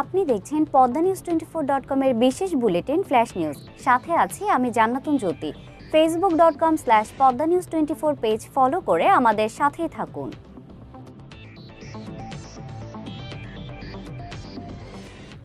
আপনি দেখছেন Padma news twenty four dot কমের বিশেষ বুলেটিন ফ্ল্যাশ নিউজ। সাথে আছি আমি Jannatun Jyoti. Facebook dot com slash Padma news twenty four page follow করে আমাদের সাথেই থাকুন।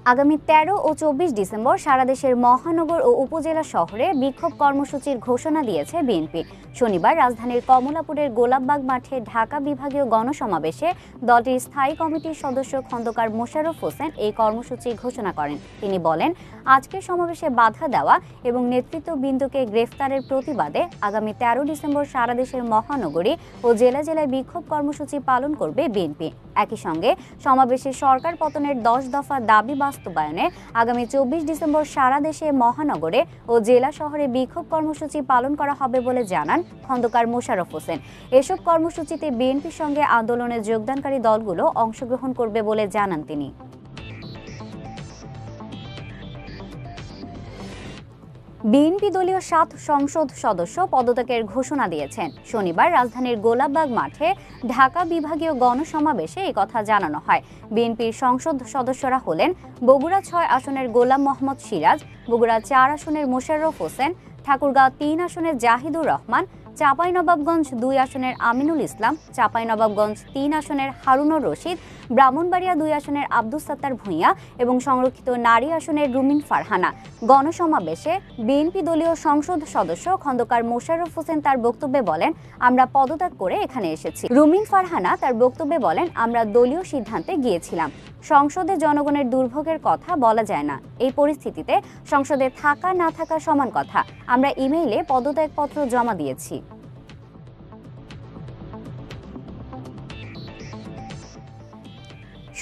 আগামী তেরো ও চব্বিশ ডিসেম্বর সারা দেশের মহানগর ও উপজেলা শহরে বিক্ষোভ কর্মসূচির ঘোষণা দিয়েছে বিএনপি। শনিবার রাজধানীর কমলাপুরের গোলাপবাগ মাঠে ঢাকা বিভাগীয় গণসমাবেশে দলটির স্থায়ী কমিটির সদস্য খন্দকার মোশাররফ হোসেন এই কর্মসূচি ঘোষণা করেন। তিনি বলেন আজকের সমাবেশে বাধা দেওয়া এবং নেতৃত্ববৃন্দকে গ্রেফতারের প্রতিবাদে আগামী তেরো ডিসেম্বর সারা দেশের মহানগরী ও জেলা জেলায় বিক্ষোভ কর্মসূচি পালন করবে বিএনপি। একই সঙ্গে সমাবেশে সরকার পতনের দশ দফা দাবি বাস্তবায়নে আগামী চব্বিশ ডিসেম্বর সারা দেশে মহানগরে ও জেলা শহরে বিক্ষোভ কর্মসূচি পালন করা হবে বলে জানান খন্দকার মোশারফ হোসেন। এসব কর্মসূচিতে বিএনপির সঙ্গে আন্দোলনে যোগদানকারী দলগুলো অংশগ্রহণ করবে বলে জানান তিনি। বিএনপি দলীয় সাত সংসদ সদস্য পদত্যাগের ঘোষণা দিয়েছেন। শনিবার রাজধানীর গোলাপবাগ মাঠে ঢাকা বিভাগীয় গণসমাবেশে এই কথা জানানো হয়। বিএনপির সংসদ সদস্যরা হলেন বগুড়া ছয় আসনের গোলাম মোহাম্মদ সিরাজ, বগুড়া চার আসনের মোশাররফ হোসেন, ঠাকুরগাঁও তিন আসনের জাহিদুর রহমান চাঁপাইনবাবগঞ্জ দুই আসনের আমিনুল ইসলাম, চাঁপাইনবাবগঞ্জ তিন আসনের হারুনুর রশিদ, ব্রাহ্মণবাড়িয়া দুই আসনের আব্দুস সাত্তার ভূঁইয়া এবং সংরক্ষিত নারী আসনের রুমিন ফারহানা। গণসমাবেশে বিএনপি দলীয় সংসদ সদস্য খন্দকার মোশাররফ হোসেন তার বক্তব্যে বলেন, আমরা পদত্যাগ করে এখানে এসেছি। রুমিন ফারহানা তার বক্তব্যে বলেন, আমরা দলীয় সিদ্ধান্তে গিয়েছিলাম। সংসদে জনগণের দুর্ভোগের কথা বলা যায় না। এই পরিস্থিতিতে সংসদে থাকা না থাকা সমান কথা। আমরা ইমেইলে পদত্যাগপত্র জমা দিয়েছি।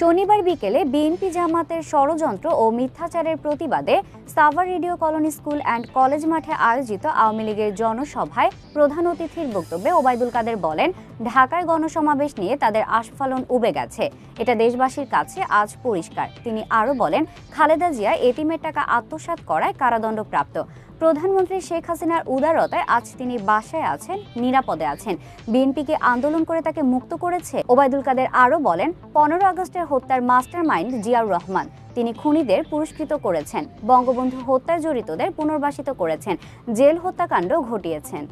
শনিবার বিকেলে বিএনপি জামাতের ষড়যন্ত্র ও মিথ্যাচারের প্রতিবাদে Savar radio colony school and college মাঠে আয়োজিত আওয়ামী লীগের জনসভায় প্রধান অতিথির বক্তব্যে ওবায়দুল কাদের বলেন ঢাকায় গণসমাবেশ নিয়ে তাদের আস্ফালন উবে গেছে। এটা দেশবাসীর কাছে আজ পরিষ্কার। তিনি আরও বলেন, খালেদা জিয়া এতিমের টাকা আত্মসাৎ করায় কারাদণ্ডপ্রাপ্ত। প্রধানমন্ত্রী শেখ হাসিনার উদারতায় আজ তিনি বাসায় আছেন, নিরাপদে আছেন। বিএনপিকে আন্দোলন করে তাকে মুক্ত করেছে ওবায়দুল কাদের আরও বলেন, পনেরো আগস্টের হত্যার মাস্টার মাইন্ড জিয়াউর রহমান। তিনি খুনিদের পুরস্কৃত করেছেন, বঙ্গবন্ধু হত্যায় জড়িতদের পুনর্বাসিত করেছেন, জেল হত্যাকাণ্ড ঘটিয়েছেন।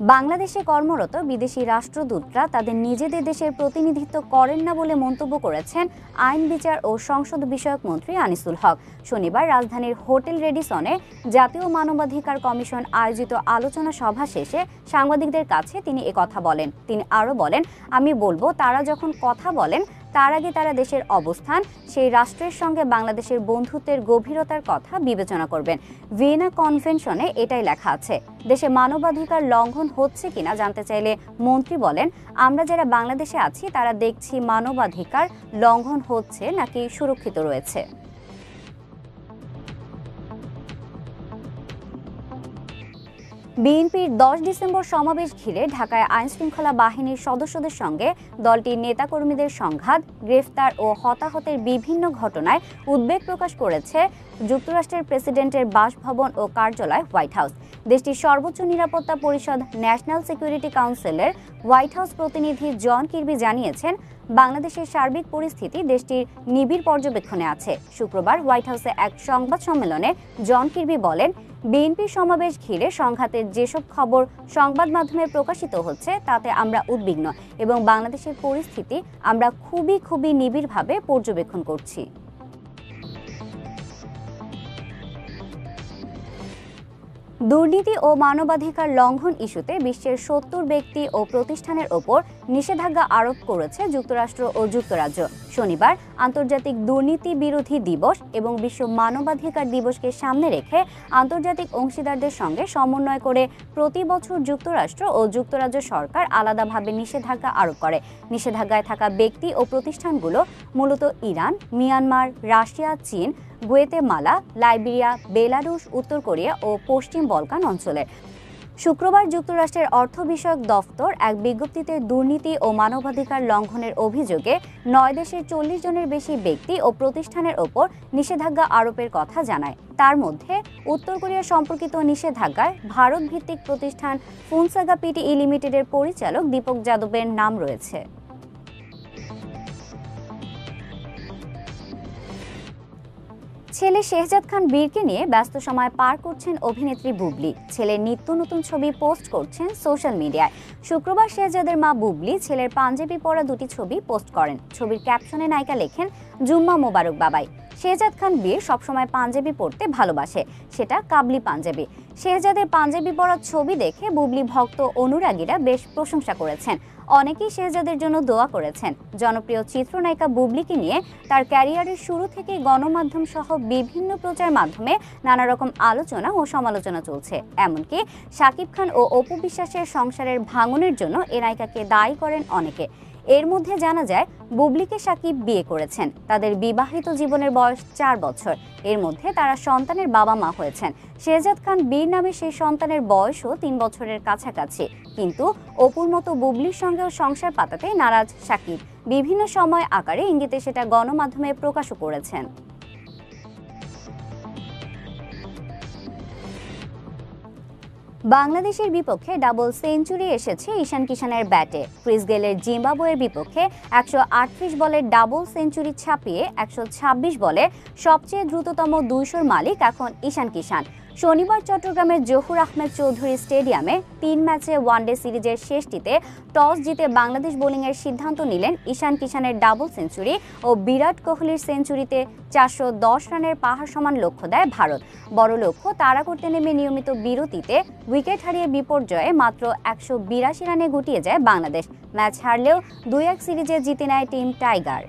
বাংলাদেশে কর্মরত বিদেশি রাষ্ট্রদূতরা তাদের নিজেদের দেশের প্রতিনিধিত্ব করেন না বলে মন্তব্য করেছেন আইন, বিচার ও সংসদ বিষয়ক মন্ত্রী আনিসুল হক। শনিবার রাজধানীর হোটেল রেডিসনে জাতীয় মানবাধিকার কমিশন আয়োজিত আলোচনা সভা শেষে সাংবাদিকদের কাছে তিনি কথা বলেন। তিনি আরও বলেন, আমি বলব, তারা যখন কথা বলেন তার আগে তারা দেশের অবস্থান, সেই রাষ্ট্রের সঙ্গে বাংলাদেশের বন্ধুত্বের গভীরতার কথা বিবেচনা করবেন। ভিয়েনা কনভেনশনে এটাই লেখা আছে। দেশে মানবাধিকার লঙ্ঘন হচ্ছে কিনা জানতে চাইলে মন্ত্রী বলেন, আমরা যারা বাংলাদেশে আছি, তারা দেখছি মানবাধিকার লঙ্ঘন হচ্ছে নাকি সুরক্ষিত রয়েছে। বিএনপির দশ ডিসেম্বর সমাবেশ ঘিরে ঢাকায় আইনশৃঙ্খলা বাহিনীর সদস্যদের সঙ্গে দলটির নেতাকর্মীদের সংঘাত, গ্রেফতার ও হতাহতের বিভিন্ন ঘটনায় উদ্বেগ প্রকাশ করেছে যুক্তরাষ্ট্রের প্রেসিডেন্টের বাসভবন ও কার্যালয় হোয়াইট হাউস। দেশটির সর্বোচ্চ নিরাপত্তা পরিষদ ন্যাশনাল সিকিউরিটি কাউন্সিলের হোয়াইট হাউস প্রতিনিধি জন কির্বি জানিয়েছেন, বাংলাদেশের সার্বিক পরিস্থিতি দেশটির নিবিড় পর্যবেক্ষণে আছে। শুক্রবার হোয়াইট হাউসে এক সংবাদ সম্মেলনে জন কির্বি বলেন বিএনপি সমাবেশ ঘিরে সংঘাতের যেসব খবর সংবাদ মাধ্যমে প্রকাশিত হচ্ছে, তাতে আমরা উদ্বিগ্ন এবং বাংলাদেশের পরিস্থিতি আমরা খুবই খুবই নিবিড়ভাবে পর্যবেক্ষণ করছি। দুর্নীতি ও মানবাধিকার লঙ্ঘন ইস্যুতে বিশ্বের সত্তর ব্যক্তি ও প্রতিষ্ঠানের ওপর নিষেধাজ্ঞা আরোপ করেছে যুক্তরাষ্ট্র ও যুক্তরাজ্য। শনিবার আন্তর্জাতিক দুর্নীতি বিরোধী দিবস এবং বিশ্ব মানবাধিকার দিবসকে সামনে রেখে আন্তর্জাতিক অংশীদারদের সঙ্গে সমন্বয় করে প্রতি বছর যুক্তরাষ্ট্র ও যুক্তরাজ্য সরকার আলাদাভাবে নিষেধাজ্ঞা আরোপ করে। নিষেধাজ্ঞায় থাকা ব্যক্তি ও প্রতিষ্ঠানগুলো মূলত ইরান, মিয়ানমার, রাশিয়া, চীন গুয়েতেমালা, লাইবেরিয়া, বেলারুশ, উত্তর কোরিয়া ও পশ্চিম বলকান অঞ্চলের শুক্রবার যুক্তরাষ্ট্রের অর্থ বিষয়ক দফতর এক বিজ্ঞপ্তিতে দুর্নীতি ও মানবাধিকার লঙ্ঘনের অভিযোগে নয় দেশের চল্লিশ জনের বেশি ব্যক্তি ও প্রতিষ্ঠানের ওপর নিষেধাজ্ঞা আরোপের কথা জানায়। তার মধ্যে উত্তর কোরিয়া সম্পর্কিত নিষেধাজ্ঞায় ভারত ভিত্তিক প্রতিষ্ঠান ফুনসাগা পিটিই লিমিটেডের পরিচালক দীপক যাদবের নাম রয়েছে। ছেলে শেহজাদ খান বীরকে নিয়ে ব্যস্ত সময় পার করছেন অভিনেত্রী বুবলি। ছেলের নিত্য নতুন ছবি পোস্ট করছেন সোশ্যাল মিডিয়ায়। শুক্রবার শেহজাদের মা বুবলি ছেলের পাঞ্জাবি পরা দুটি ছবি পোস্ট করেন। ছবির ক্যাপশনে নায়িকা লেখেন, জুম্মা মোবারক বাবাই। শেহজাদ খান বীর সবসময় পাঞ্জাবি পরতে ভালোবাসে, সেটা কাবলি পাঞ্জাবি। শেহজাদের পাঞ্জাবি পরার ছবি দেখে বুবলি ভক্ত অনুরাগীরা বেশ প্রশংসা করেছেন। অনেকেই শেহজাদের জন্য দোয়া করেছেন। জনপ্রিয় চিত্রনায়িকা বুবলিকে নিয়ে তার ক্যারিয়ারের শুরু থেকে গণমাধ্যম সহ বিভিন্ন প্রচার মাধ্যমে নানা রকম আলোচনা ও সমালোচনা চলছে। এমনকি শাকিব খান ও অপু বিশ্বাসের সংসারের ভাঙনের জন্য এ নায়িকাকে দায়ী করেন অনেকে। এর মধ্যে জানা যায়, বুবলিকে সাকিব বিয়ে করেছেন। তাদের বিবাহিত জীবনের বয়স চার বছর। এর মধ্যে তারা সন্তানের বাবা মা হয়েছেন। শেহজাদ খান বীর নামে সেই সন্তানের বয়সও তিন বছরের কাছাকাছি। কিন্তু অপুর মতো বুবলির সঙ্গেও সংসার পাতাতে নারাজ সাকিব। বিভিন্ন সময় আকারে ইঙ্গিতে সেটা গণমাধ্যমে প্রকাশও করেছেন। বাংলাদেশের বিপক্ষে ডাবল সেঞ্চুরি এসেছে ঈশান কিষানের ব্যাটে। ক্রিস গেলের জিম্বাবুয়ের বিপক্ষে একশো আটত্রিশ বলের ডাবল সেঞ্চুরি ছাপিয়ে একশো ছাব্বিশ বলে সবচেয়ে দ্রুততম দুইশোর মালিক এখন ঈশান কিষান শনিবার চট্টগ্রামের জহুর আহমেদ চৌধুরী স্টেডিয়ামে তিন ম্যাচে ওয়ানডে সিরিজের শেষটিতে টস জিতে বাংলাদেশ বোলিংয়ের সিদ্ধান্ত নিলেন ঈশান কিষানের ডাবল সেঞ্চুরি ও বিরাট কোহলির সেঞ্চুরিতে চারশো দশ রানের পাহাড় সমান লক্ষ্য দেয় ভারত। বড় লক্ষ্য তাড়া করতে নেমে নিয়মিত বিরতিতে উইকেট হারিয়ে বিপর্যয়ে মাত্র একশো বিরাশি রানে গুটিয়ে যায় বাংলাদেশ। ম্যাচ হারলেও দুই এক সিরিজে জিতে নেয় টিম টাইগার।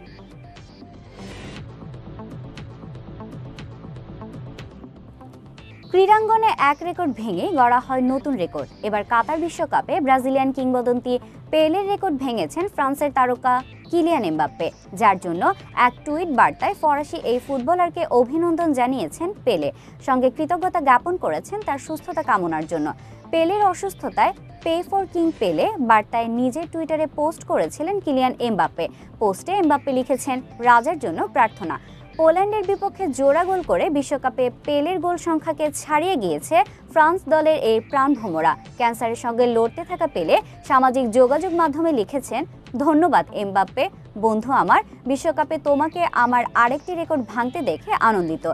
ক্রীড়াঙ্গনে এক রেকর্ড ভেঙে গড়া হয় নতুন রেকর্ড। এবার কাতার বিশ্বকাপে ব্রাজিলিয়ান কিংবদন্তি পেলের রেকর্ড ভেঙেছেন ফ্রান্সের তারকা কিলিয়ান এমবাপ্পে, যার জন্য এক টুইট বার্তায় ফরাসি এই ফুটবলারকে অভিনন্দন জানিয়েছেন পেলে। সঙ্গে কৃতজ্ঞতা জ্ঞাপন করেছেন তার সুস্থতা কামনার জন্য। পেলের অসুস্থতায় পে ফর কিং পেলে বার্তায় নিজের টুইটারে পোস্ট করেছিলেন কিলিয়ান এমবাপ্পে। পোস্টে এমবাপ্পে লিখেছেন, রাজার জন্য প্রার্থনা। পোল্যান্ডের বিপক্ষে জোড়া গোল করে বিশ্বকাপে পেলের গোল সংখ্যাকে ছাড়িয়ে গিয়েছে ফ্রান্স দলের এই প্রাণভোমরা। ক্যান্সারের সঙ্গে লড়তে থাকা পেলে সামাজিক যোগাযোগ মাধ্যমে লিখেছেন, ধন্যবাদ, এমবাপ্পে। বন্ধু আমার, বিশ্বকাপে তোমাকে আমার আরেকটি রেকর্ড ভাঙতে দেখে আনন্দিত।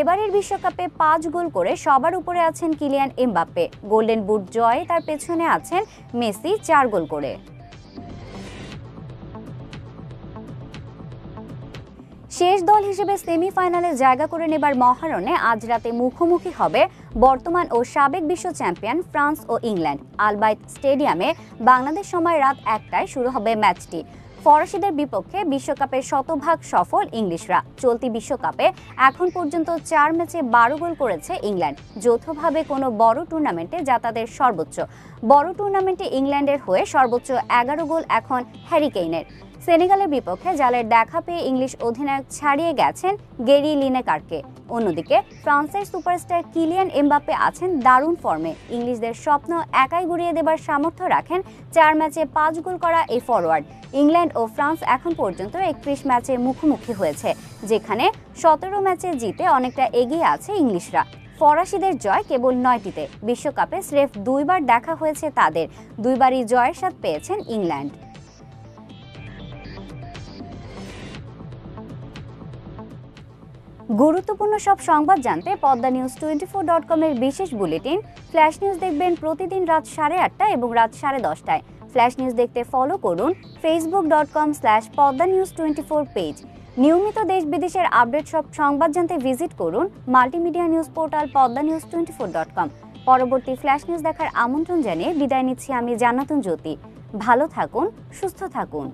এবারের বিশ্বকাপে পাঁচ গোল করে সবার উপরে আছেন কিলিয়ান এমবাপ্পে। গোল্ডেন বুট জয়ে তার পেছনে আছেন মেসি, চার গোল করে। শেষ দল হিসেবে সেমিফাইনালে জায়গা করে নেবার মহারণে আজ রাতে মুখোমুখি হবে বর্তমান ও সাবেক বিশ্ব চ্যাম্পিয়ন ফ্রান্স ও ইংল্যান্ড। আলবাইট স্টেডিয়ামে বাংলাদেশ সময় রাত একটায় শুরু হবে ম্যাচটি। ফরাসিদের বিপক্ষে বিশ্বকাপে শতভাগ সফল ইংলিশরা। চলতি বিশ্বকাপে এখন পর্যন্ত চার ম্যাচে বারো গোল করেছে ইংল্যান্ড। যৌথভাবে কোনো বড় টুর্নামেন্টে যা তাদের সর্বোচ্চ। বড় টুর্নামেন্টে ইংল্যান্ডের হয়ে সর্বোচ্চ এগারো গোল এখন হ্যারিকেইনের সেনেগালের বিপক্ষে জালের দেখা পেয়ে ইংলিশ অধিনায়ক ছাড়িয়ে গেছেন গেরি লিনেকারকে। অন্যদিকে ফ্রান্সের সুপারস্টার কিলিয়ান এমবাপ্পে আছেন দারুণ ফর্মে। ইংলিশদের স্বপ্ন একাই গুড়িয়ে দেবার সামর্থ্য রাখেন চার ম্যাচে পাঁচ গোল করা এই ফরওয়ার্ড ইংল্যান্ড ও ফ্রান্স এখন পর্যন্ত একত্রিশ ম্যাচে মুখোমুখি হয়েছে, যেখানে সতেরো ম্যাচে জিতে অনেকটা এগিয়ে আছে ইংলিশরা। ফরাসিদের জয় কেবল নয়টিতে, বিশ্বকাপে স্রেফ দুইবার দেখা হয়েছে তাদের। দুইবারই জয়ের স্বাদ পেয়েছেন ইংল্যান্ড। গুরুত্বপূর্ণ সব সংবাদ জানতে Padma news twenty four dot কমের বিশেষ বুলেটিন, ফ্ল্যাশ নিউজ দেখবেন প্রতিদিন রাত সাড়ে আটটা এবং রাত সাড়ে দশটায়। ফ্ল্যাশ নিউজ দেখতে ফলো করুন Facebook dot com slash Padma news twenty four page নিয়মিত দেশ বিদেশের আপডেট সব সংবাদ জানতে ভিজিট করুন multimedia news portal Padma news twenty four dot com পরবর্তী ফ্ল্যাশ নিউজ দেখার আমন্ত্রণ জানিয়ে বিদায় নিচ্ছি আমি জান্নাতুন জ্যোতি। ভালো থাকুন, সুস্থ থাকুন।